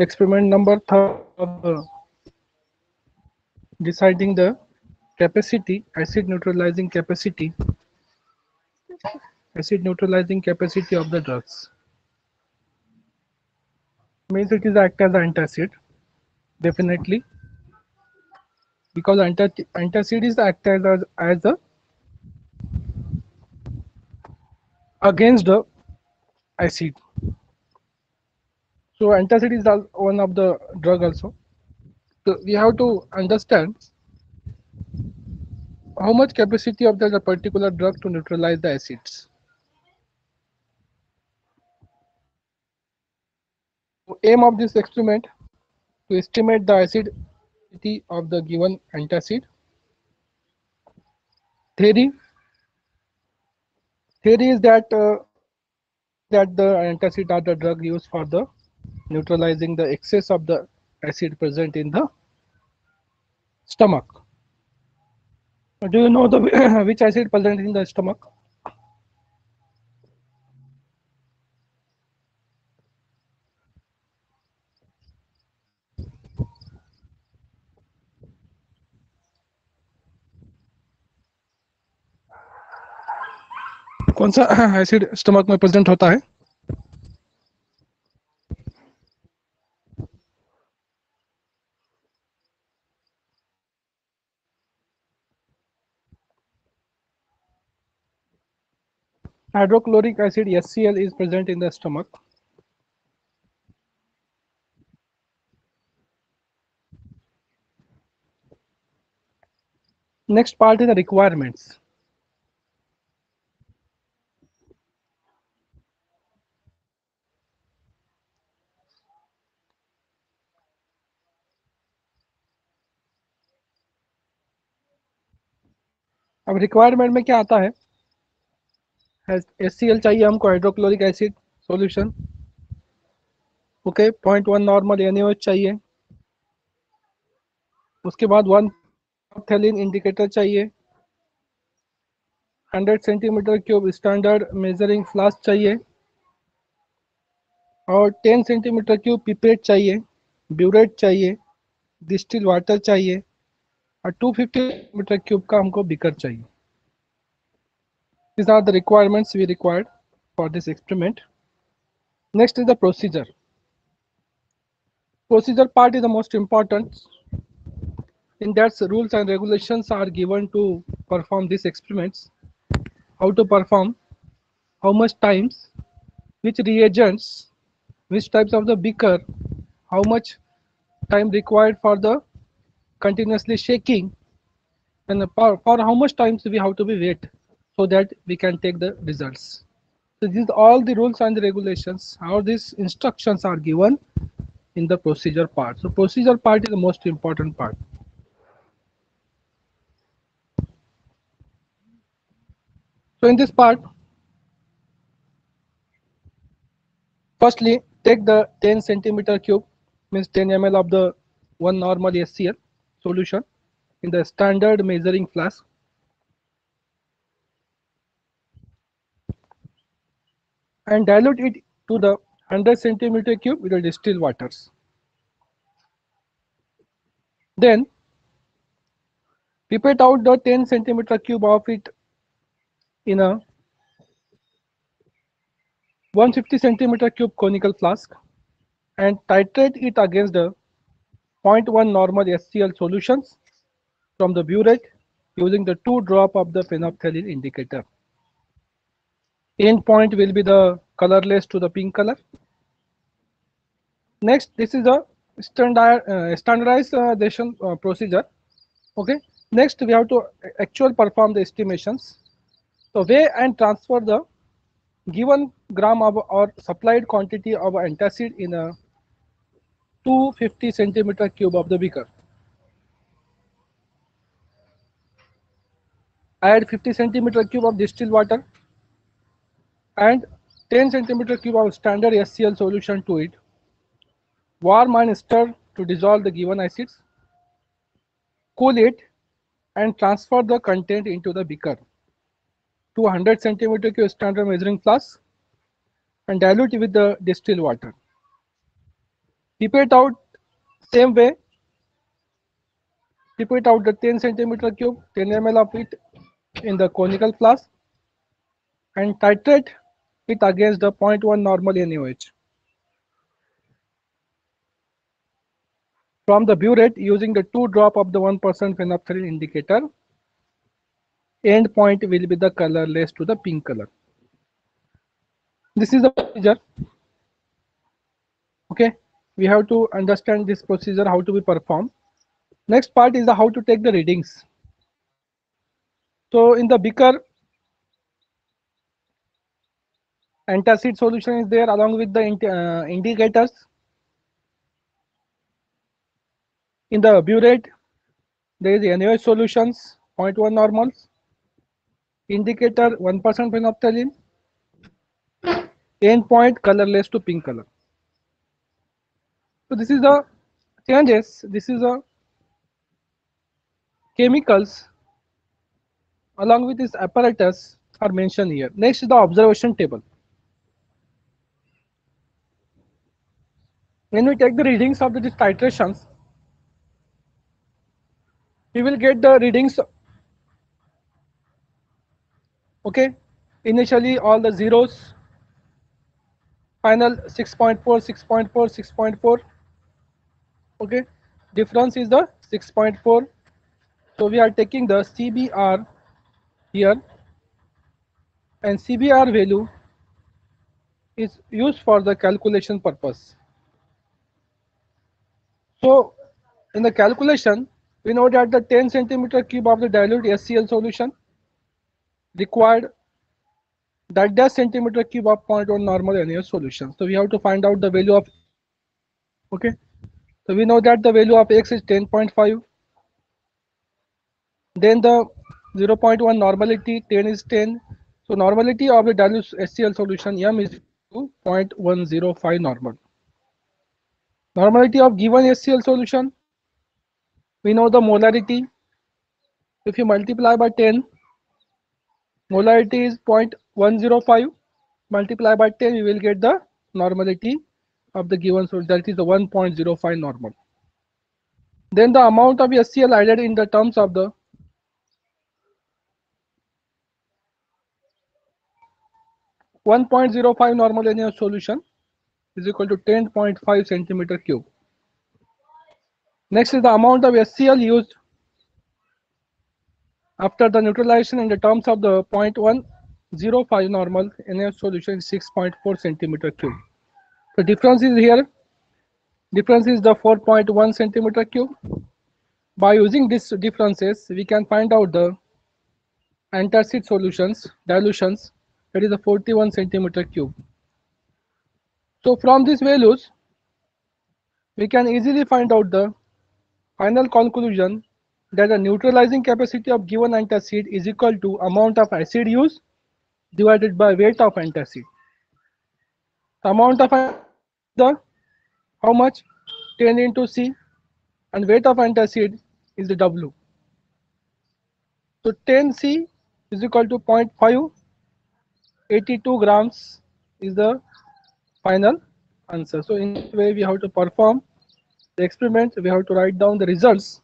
experiment number third uh, deciding the capacity acid neutralizing capacity acid neutralizing capacity of the drugs. Means it is act as antacid definitely. Because antacid is act as as a against the acid so antacid is one of the drug also. So we have to understand how much capacity of the particular drug to neutralize the acids. So aim of this experiment to estimate the acidity of the given antacid. Theory. Theory is that uh, that the antacid are the drug used for the neutralizing the excess of the acid present in the stomach. Do you know the which acid present in the stomach? कौन सा acid stomach में present होता है hydrochloric acid HCl is present in the stomach next part is the requirements अब requirement में क्या आता है एस सी एल चाहिए हमको hydrochloric acid solution okay point one normal N चाहिए। उसके बाद वन थेलिन इंडिकेटर चाहिए। 100 centimetre cube standard measuring flask चाहिए। और 10 सेंटीमीटर क्यूब पिपेट चाहिए। ब्यूरेट चाहिए। डिस्टिल वाटर चाहिए। और 250 मीटर क्यूब का हमको बिकर चाहिए। These are the requirements we required for this experiment. Next is the procedure. Procedure part is the most important. In that rules and regulations are given to perform these experiments. How to perform how much times which reagents which types of the beaker how much time required for the continuously shaking and for, for how much times we have to be wait so that we can take the results. So these all the rules and the regulations how these instructions are given in the procedure part. So procedure part is the most important part. So in this part firstly take the 10 centimeter cube means 10 ml of the one normal SCl solution in the standard measuring flask. And dilute it to the 100 centimeter cube with the distilled waters. Then pipette out the 10 centimeter cube of it in a 150 centimeter cube conical flask and titrate it against the 0.1 normal SCl solutions from the burette using the two drop of the phenolphthalein indicator. End point will be the colorless to the pink color. Next, this is a standard uh, standardization uh, procedure. Okay. Next, we have to actual perform the estimations. So weigh and transfer the given gram of or supplied quantity of antacid in a 250 centimeter cube of the beaker. Add 50 centimeter cube of distilled water and 10 centimeter cube of standard SCl solution to it. Warm and stir to dissolve the given acids. Cool it and transfer the content into the beaker. 200 centimeter cube standard measuring flask and dilute with the distilled water. keep it out same way keep it out the 10 centimeter cube 10 ml of it in the conical flask and titrate it against the 0.1 normal NaOH. From the burette using the two drop of the 1% phenolphthalein indicator, end point will be the colorless to the pink color. This is the procedure. Okay, we have to understand this procedure, how to be performed. Next part is the how to take the readings. So in the beaker, antacid solution is there along with the uh, indicators. In the burette, there is NaOH solutions, 0.1 normals, indicator 1% phenolphthalein, end point colorless to pink color. So this is the changes. This is the chemicals along with this apparatus are mentioned here. Next is the observation table. When we take the readings of the titrations, we will get the readings. Okay, initially all the zeros, final 6.4, 6.4, 6.4. Okay, difference is the 6.4. So we are taking the CBR here and CBR value is used for the calculation purpose. So in the calculation, we know that the 10 centimeter cube of the dilute HCl solution required that dash centimeter cube of 0.1 normal NaOH solution. So we have to find out the value of, okay. So we know that the value of X is 10.5. Then the 0.1 normality 10 is 10. So normality of the dilute HCl solution M is 0.105 normal. Normality of given HCl solution, we know the molarity. If you multiply by 10, molarity is 0.105. Multiply by 10, we will get the normality of the given solution, That is the 1.05 normal. Then the amount of HCl added in the terms of the one point zero five normal solution is equal to 10.5 centimeter cube. Next is the amount of HCl used after the neutralization in the terms of the 0.105 normal NaOH solution is 6.4 centimeter cube. The difference is here. Difference is the 4.1 centimeter cube. By using these differences, we can find out the antacid solutions, dilutions, that is the 41 centimeter cube. So from these values, we can easily find out the final conclusion that the neutralizing capacity of given antacid is equal to amount of acid used divided by weight of antacid. The amount of the how much 10 into C and weight of antacid is the W. So 10 C is equal to 0.5 82 grams is the final answer. So in this way we have to perform the experiment, we have to write down the results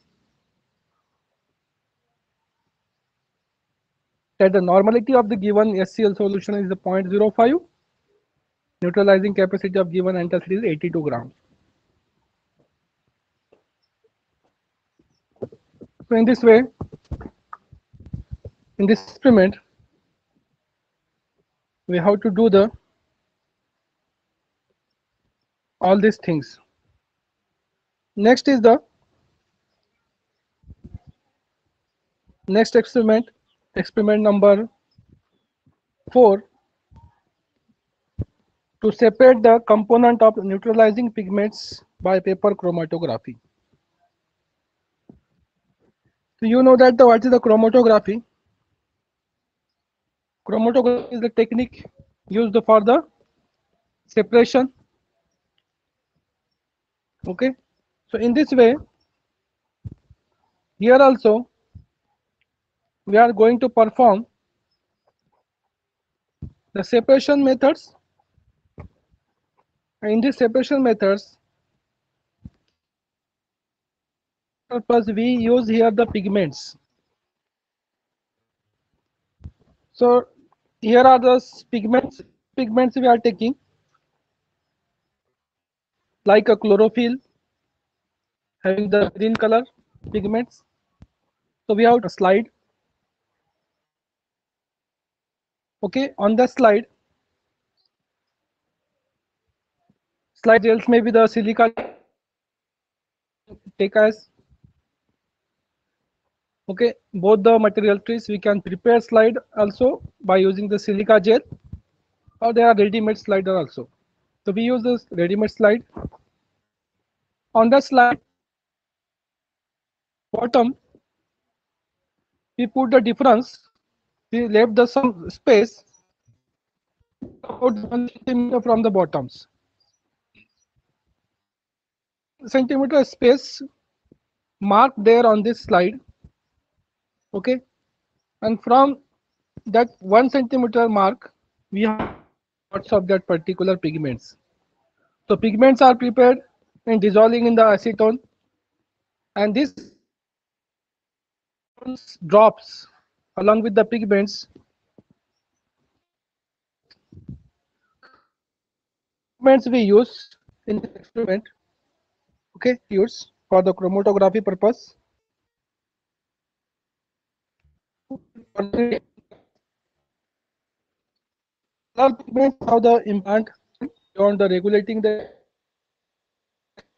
that the normality of the given HCl solution is the 0.05, neutralizing capacity of given antacid is 82 grams. So in this way, in this experiment, we have to do the all these things. Next is the next experiment, experiment number four, to separate the component of neutralizing pigments by paper chromatography. So you know that the, what is the chromatography? Chromatography is the technique used for the separation okay? So in this way here also we are going to perform the separation methods. In these separation methods purpose we use here the pigments. So here are the pigments pigments we are taking like a chlorophyll having the green color pigments. So we have a slide. Okay on the slide slide gels may be the silica take as okay both the material trees we can prepare slide also by using the silica gel. Or they are ready-made slider also so we use this ready-made slide. On the slide bottom we put the difference. We left the some space about one centimeter from the bottoms. Centimeter space marked there on this slide okay? And from that one centimeter mark we have of that particular pigments. So pigments are prepared and dissolving in the acetone and this drops along with the pigments. Pigments we use in the experiment okay use for the chromatography purpose pigments have the impact beyond the regulating the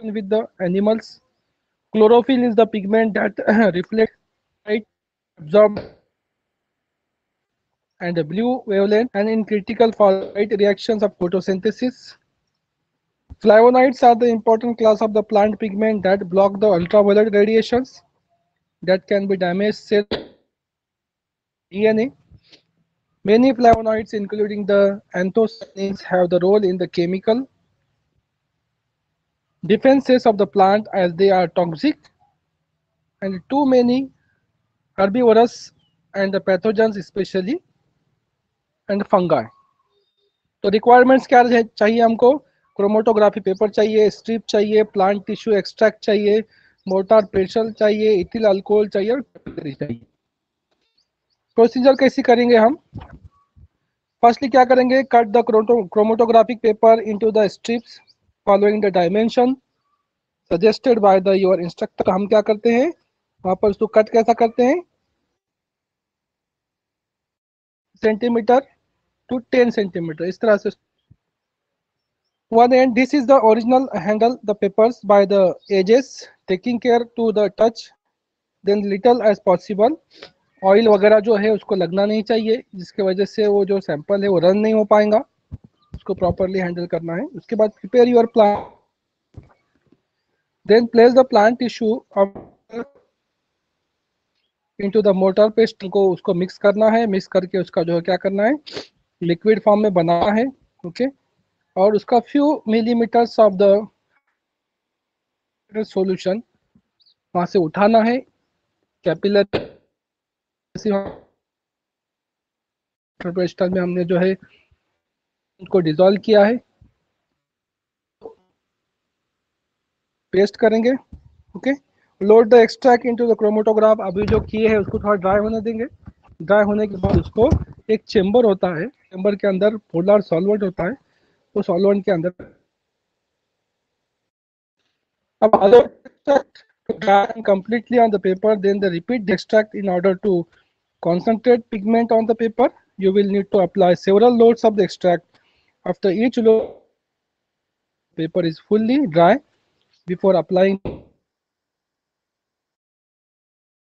with the animals chlorophyll is the pigment that reflects light absorb and the blue wavelength and in critical for light reactions of photosynthesis flavonoids are the important class of the plant pigment that block the ultraviolet radiations that can be damaged cell DNA. Many flavonoids, including the anthocyanins, have the role in the chemical defenses of the plant as they are toxic and too many herbivorous and the pathogens especially and fungi. तो requirements क्या चाहिए हमको chromatography paper चाहिए strip चाहिए plant tissue extract चाहिए motor pressure चाहिए ethyl alcohol चाहिए और चाहिए Procedure कैसे करेंगे हम? फर्स्टली क्या करेंगे? Cut the chromatographic paper into the strips following the dimension suggested by the your instructor हम क्या करते हैं? वहाँ पर उसको कट कैसा करते हैं? सेंटीमीटर टू टेन सेंटीमीटर इस तरह से। One end this is the original handle the papers by the edges taking care to the touch then little as possible oil वगैरह जो है उसको लगना नहीं चाहिए, जिसके वजह से वो जो सैंपल है वो रन नहीं हो पाएगा। उसको प्रॉपरली हैंडल करना है। उसके बाद prepare your plant then place the plant tissue into the mortar paste को उसको मिक्स करना है। मिक्स करके उसका जो है क्या करना है? लिक्विड फॉर्म में बनाना है। Okay okay? और उसका few millimetres of the solution वहाँ से उठाना है। कैपिलर में हमने जो है उनको डिजोल्व किया है। पेस्ट करेंगे okay load the extract into the chromatograph अभी जो किए हैं, उसको थोड़ा ड्राई होने देंगे। ड्राई होने के बाद उसको एक चेंबर होता है चेंबर के अंदर पोलर सॉल्वेंट होता है। वो सॉल्वेंट के अंदर अब other on the paper, then the repeat the extract in order to concentrate pigment on the paper you will need to apply several loads of the extract after each load paper is fully dry before applying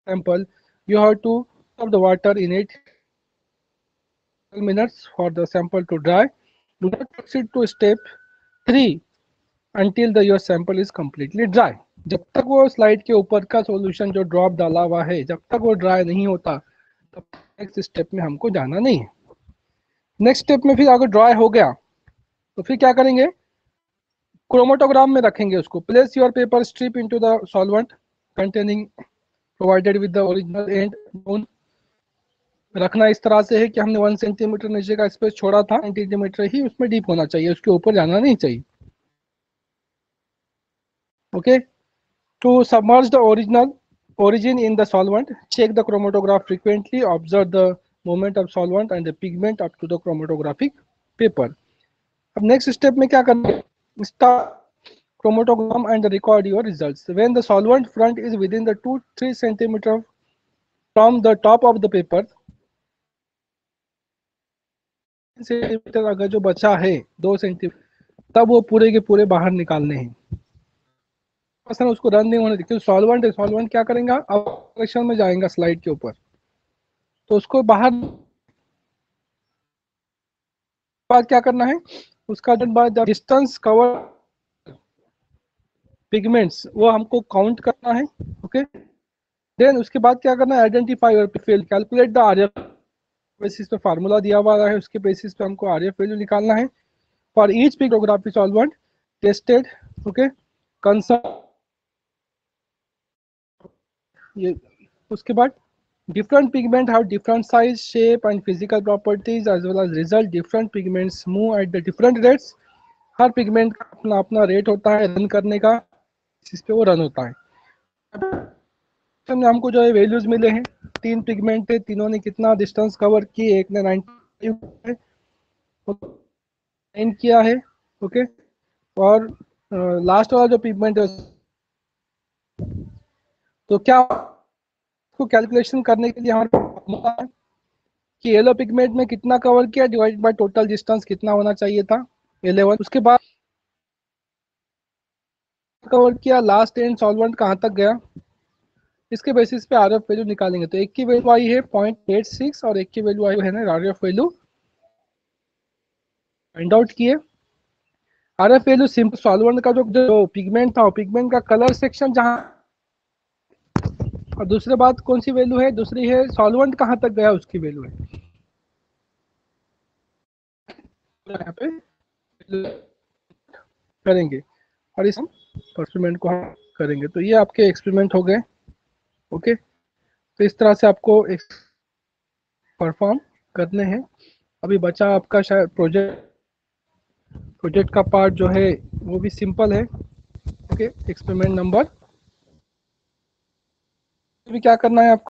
sample you have to of the water in it minutes for the sample to dry do not proceed to step 3 until the your sample is completely dry जब तक वो slide के ऊपर का solution जो drop डाला हुआ है जब तक वो ड्राई नहीं होता नेक्स्ट स्टेप में हमको जाना नहीं है। नेक्स्ट स्टेप में फिर अगर ड्राई हो गया। तो फिर क्या करेंगे? क्रोमोटोग्राम में रखेंगे उसको। Place your paper strip into the solvent containing provided with the original end रखना इस तरह से है कि हमने वन सेंटीमीटर नीचे का स्पेस छोड़ा था सेंटीमीटर ही उसमें डीप होना चाहिए, उसके ऊपर जाना नहीं चाहिए। Okay To submerge the original origin in the solvent, check the chromatograph frequently, observe the movement of solvent and the pigment up to the chromatographic paper. अब next step में क्या करना है? Start chromatogram and record your results. When the solvent front is within the 2-3 centimeter from the top of the paper, centimetre अगर जो बचा है दो सेंटीमीटर तब वो पूरे के पूरे बाहर निकालने हैं पर्सन उसको रन नहीं होने क्योंकि सॉल्वेंट है सॉल्वेंट क्या करेंगे? अब क्वेश्चन में जाएगा स्लाइड के ऊपर। तो उसको बाहर बाद क्या करना है? उसका बाद डिस्टेंस कवर पिगमेंट्स वो हमको काउंट करना है ओके देन उसके बाद क्या करना है? आइडेंटिफाई और fail calculate the R basis पे फार्मूला दिया हुआ है। उसके बेसिस पे हमको आर एफ़ निकालना है। For each pictography solvent tested okay concern ये, उसके बाद different pigment have different size shape and physical properties as well as result different pigments move at the different rates her pigment का अपना अपना rate होता है रन करने का इस पे वो रन होता है। तो हमको जो है वैल्यूज़ मिले हैं, तीन पिगमेंट थे, तीनों ने कितना डिस्टेंस कवर किए एक ने नाइन किया है ओके और लास्ट वाला जो पिगमेंट है तो क्या को कैलकुलेशन करने के लिए हमारे कि येलो पिगमेंट में कितना कवर किया डिवाइड बाय टोटल डिस्टेंस कितना होना चाहिए था? 11 उसके बाद कवर किया लास्ट एंड सॉल्वेंट कहाँ तक गया? इसके बेसिस पे आर एफ़ वैल्यू निकालेंगे। तो एक की वैल्यू आई है पॉइंट एट सिक्स और एक की वैल्यू आई है ना R F value find out किए। R F value simple solvent का जो जो पिगमेंट था पिगमेंट का कलर सेक्शन जहाँ और दूसरी बात कौन सी वैल्यू है? दूसरी है सॉल्वेंट कहाँ तक गया उसकी वैल्यू है? यहाँ पे करेंगे। और इस एक्सपेरिमेंट को हम करेंगे। तो ये आपके एक्सपेरिमेंट हो गए। ओके तो इस तरह से आपको परफॉर्म करने हैं। अभी बचा आपका शायद प्रोजेक्ट प्रोजेक्ट का पार्ट जो है, वो भी सिंपल है। ओके एक्सपेरिमेंट नंबर भी क्या करना है आपको?